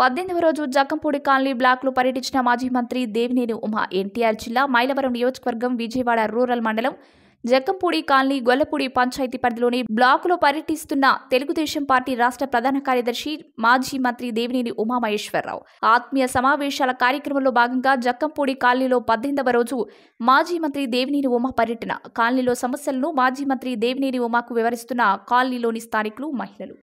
పద్దెనిమిదవ రోజు జక్కంపూడి కాలనీ బ్లాక్లో పర్యటించిన మాజీ మంత్రి దేవినేని ఉమా ఎన్టీఆర్ జిల్లా మైలవరం నియోజకవర్గం విజయవాడ రూరల్ మండలం జక్కంపూడి కాలనీ గొల్లపూడి పంచాయతీ పరిధిలోని బ్లాకులో పర్యటిస్తున్న తెలుగుదేశం పార్టీ రాష్ట్ర ప్రధాన కార్యదర్శి మాజీ మంత్రి దేవినేని ఉమామహేశ్వరరావు. ఆత్మీయ సమావేశాల కార్యక్రమంలో భాగంగా జక్కంపూడి కాలనీలో పద్దెనిమిదవ రోజు మాజీ మంత్రి దేవినేని ఉమా పర్యటన. కాలనీలో సమస్యలను మాజీ మంత్రి దేవినేని ఉమాకు వివరిస్తున్న కాలనీలోని స్థానికులు మహిళలు.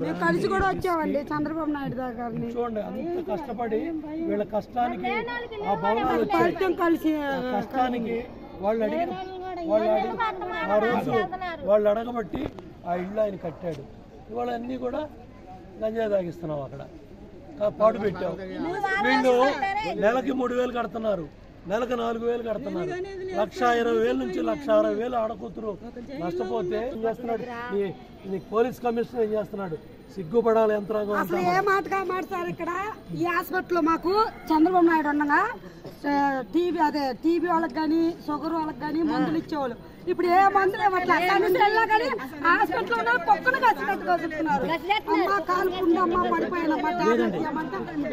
మేము కలిసి కూడా వచ్చామండి చంద్రబాబు నాయుడు గారిని. చూడండి అంత కష్టపడి వీళ్ళ కష్టానికి ఆ భవనాలు ఫలితం కలిసి కష్టానికి వాళ్ళు అడిగిన వాళ్ళు ఆ రోజు వాళ్ళు అడగబట్టి ఆ ఇల్లు ఆయన కట్టాడు. ఇవాళ అన్నీ కూడా గంజాయి తాగిస్తున్నాం అక్కడ. పాటు పెట్టాం. వీళ్ళు నెలకి మూడు వేలు కడుతున్నారు. నెలకు నాలుగు వేలు కడుతున్నారు. లక్ష ఇరవై వేల నుంచి లక్ష అరవై వేలు ఆడకూతురు నష్టపోతే ఏం చేస్తున్నాడు? పోలీస్ కమిషనర్ ఏం చేస్తున్నాడు? సిగ్గుపడాలి యంత్రాంగం అసలు ఏ మాటగా మాట్లాడతారు ఇక్కడ? ఈ హాస్పిటల్లో మాకు చంద్రబాబు నాయుడు ఉండగా టీబీ అదే టీబీ వాళ్ళకి కానీ షుగర్ వాళ్ళకి కానీ మందులు ఇచ్చేవాళ్ళు. ఇప్పుడు ఏ మందులు కనీసం వెళ్ళా కానీ హాస్పిటల్లో ఉన్న కుక్కను కసినట్టుగా చెప్తున్నారు. అమ్మ కాలుకుంది అమ్మ పడిపోయినమ్మ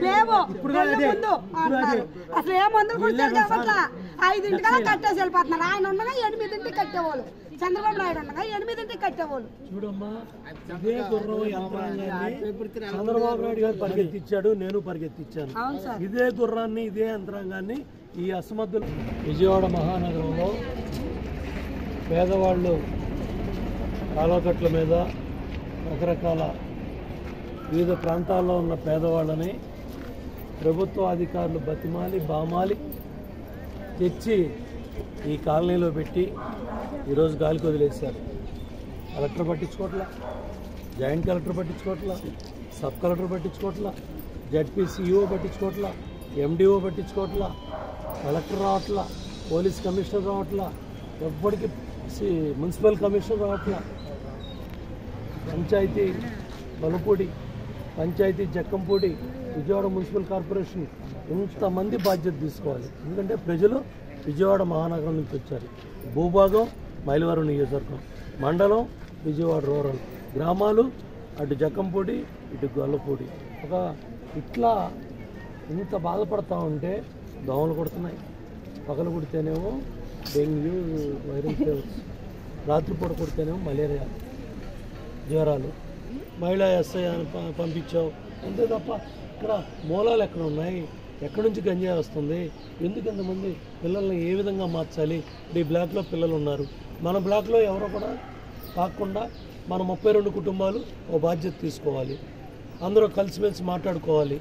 లేవు. ముందు అసలు ఏ మందులు కూడా ఇవ్వట్లా ఐదింటికల్లా కట్టేసి వెళ్ళిపోతున్నారు. ఆయన ఉండగా ఎనిమిదింటికి కట్టేవాళ్ళు. చంద్రబాబు నాయుడు ఉండగా ఎనిమిదింటికి కట్టేవాళ్ళు. చూడమ్మా ఇదే గుర్రం యంత్రాంగాన్ని చంద్రబాబు నాయుడు గారు పరిగెత్తిచ్చాడు నేను పరిగెత్తిచ్చాను. అవును సార్. ఇదే గుర్రాన్ని ఇదే యంత్రాంగాన్ని ఈ అసమర్థులు విజయవాడ మహానగరంలో పేదవాళ్ళు కాలకట్ల మీద రకరకాల వివిధ ప్రాంతాల్లో ఉన్న పేదవాళ్ళని ప్రభుత్వ అధికారులు బతిమాలి బామాలి తెచ్చి ఈ కాలనీలో పెట్టి ఈరోజు గాలికి వదిలేశారు కలెక్టర్ పట్టించుకోవట్లా జాయింట్ కలెక్టర్ పట్టించుకోవట్లా సబ్ కలెక్టర్ పట్టించుకోవట్లా జడ్పీసీఈఓ పట్టించుకోవట్లా ఎండిఓ పట్టించుకోవట్లా కలెక్టర్ రావట్లా పోలీస్ కమిషనర్ రావట్లా ఎప్పటికీ వచ్చేసి మున్సిపల్ కమిషనర్ రావట్లా పంచాయతీ బలపూడి పంచాయతీ జక్కంపూడి విజయవాడ మున్సిపల్ కార్పొరేషన్ ఇంతమంది బాధ్యత తీసుకోవాలి. ఎందుకంటే ప్రజలు విజయవాడ మహానగరం నుంచి వచ్చారు. భూభాగం మైలవరం నియోజకవర్గం మండలం విజయవాడ రూరల్. గ్రామాలు అటు జక్కంపూడి ఇటు గొల్లపూడి. ఒక ఇట్లా ఇంత బాధపడతా ఉంటే దోమలు కొడుతున్నాయి పగలు కుడితేనేమో డెంగ్యూ వైరల్ ఫీవర్స్. రాత్రిపూట కొడితేనేమో మలేరియా జ్వరాలు. మహిళా ఎస్ఐ అని పంపించావు. అంతే తప్ప ఇక్కడ మూలాలు ఎక్కడ ఉన్నాయి? ఎక్కడి నుంచి గంజా వస్తుంది? ఎందుకు ఇంతమంది పిల్లల్ని ఏ విధంగా మార్చాలి? ఇప్పుడు ఈ బ్లాక్లో పిల్లలు ఉన్నారు. మన బ్లాక్లో ఎవరో కూడా కాకుండా మన ముప్పై రెండు కుటుంబాలు ఓ బాధ్యత తీసుకోవాలి. అందరూ కలిసిమెలిసి మాట్లాడుకోవాలి.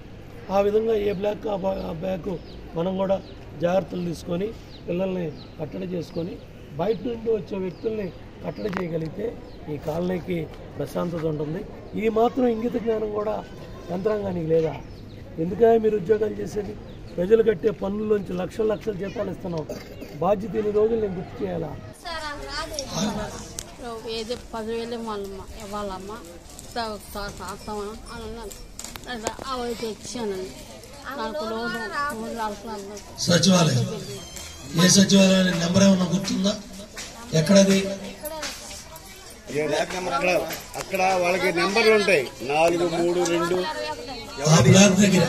ఆ విధంగా ఏ బ్లాక్ ఆ బ్యాగ్ బ్యాక్ మనం కూడా జాగ్రత్తలు తీసుకొని పిల్లల్ని కట్టడి చేసుకొని బయట నుండి వచ్చే వ్యక్తుల్ని కట్టడి చేయగలిగితే ఈ కాలనీకి ప్రశాంతత ఉంటుంది. ఈ మాత్రం ఇంగిత జ్ఞానం కూడా యంత్రాంగానికి లేదా. ఎందుకని మీరు ఉద్యోగాలు చేసేది? ప్రజలు కట్టే పన్నుల్లోంచి లక్షల లక్షల జీతాలు ఇస్తున్నాం బాధ్యత ఇన్ని రోజులు నేను గుర్తు చేయాలా? ఏదో పదివేలు ఇవ్వాలమ్మా. ఇవ్వాలమ్మా. చేస్తామా అని అన్నాను. సచివాలయం. ఏ సచివాలయం? నెంబర్ ఏమన్నా గుర్తుందా? ఎక్కడది? అక్కడ వాళ్ళకి నెంబర్లు ఉంటాయి. నాలుగు మూడు రెండు. బ్లాక్ దగ్గర.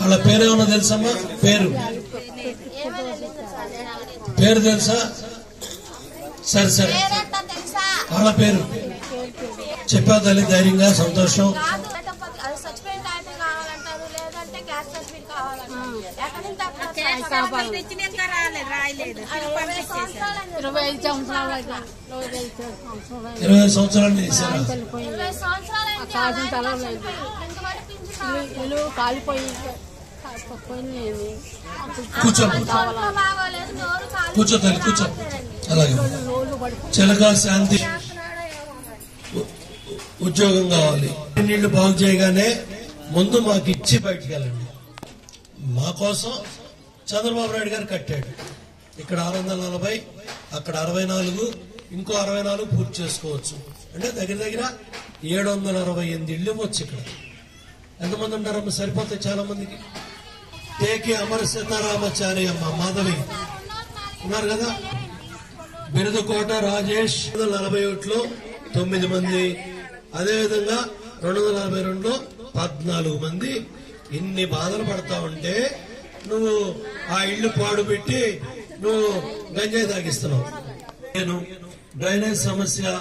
వాళ్ళ పేరు ఏమన్నా తెలుసమ్మా? పేరు. పేరు తెలుసా? సరే సరే. వాళ్ళ పేరు. చెప్పావు తల్లి ధైర్యంగా సంతోషం. గ్యాస్ ఇరవై సంవత్సరాలు ఐదు ఇరవై. ఇరవై కాలిపోయి పోయింది కూర్చో కూర్చో. తల్లి కూర్చో. అలాగే. చిలక శాంతి. ఉద్యోగం కావాలి. నీళ్ళు బాగు చేయగానే ముందు మాకు ఇచ్చి బయటికి వెళ్ళండి. మా కోసం చంద్రబాబు నాయుడు గారు కట్టాడు. ఇక్కడ ఆరు వందల నలభై అక్కడ అరవై నాలుగు ఇంకో అరవై నాలుగు పూర్తి చేసుకోవచ్చు. అంటే దగ్గర దగ్గర ఏడు వందల అరవై ఎనిమిది ఇళ్ళు వచ్చి ఇక్కడ. ఎంతమంది ఉంటారమ్మ? సరిపోతాయి చాలా మందికి టేకే అమర సీతారామచారి అమ్మ మాధవి. ఉన్నారు కదా? బిరుదకోట రాజేష్. వందల నలభై ఒకటిలో తొమ్మిది మంది. అదేవిధంగా రెండు వందల నలభై రెండులో పద్నాలుగు మంది ఇన్ని బాధలు పడతా ఉంటే నువ్వు ఆ ఇల్లు పాడు పెట్టి నువ్వు గంజాయి తాగిస్తున్నావు. నేను డ్రైనేజ్ సమస్య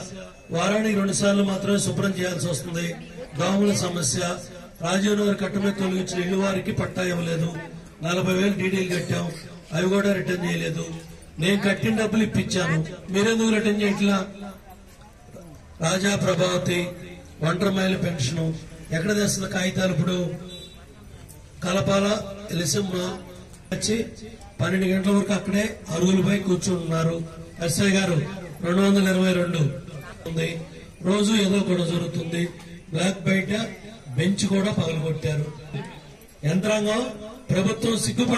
వారానికి రెండు సార్లు మాత్రమే శుభ్రం చేయాల్సి వస్తుంది. దోమల సమస్య రాజీవ్ నగర్ కట్ట తొలగించిన ఇల్లు వారికి పట్టా ఇవ్వలేదు. నలభై వేలు డీడీలు కట్టాం అవి కూడా రిటర్న్ చేయలేదు. నేను కట్టిన డబ్బులు ఇప్పించాను. మీరెందుకు రిటర్న్ చేయట్లా? రాజా ప్రభావతి ఒంటరి మహిళ పెన్షన్ ఎక్కడ తెస్తున్న కాగితాలు ఇప్పుడు? కలపాల ఎలిసమ్మ వచ్చి పన్నెండు గంటల వరకు అక్కడే అరువులపై కూర్చుంటున్నారు ఎస్ఐ గారు రెండు వందల ఇరవై రెండు ఉంది. రోజు ఏదో కూడా జరుగుతుంది. బ్లాక్ బయట బెంచ్ కూడా పగలగొట్టారు. యంత్రాంగం ప్రభుత్వం సిగ్గుపడ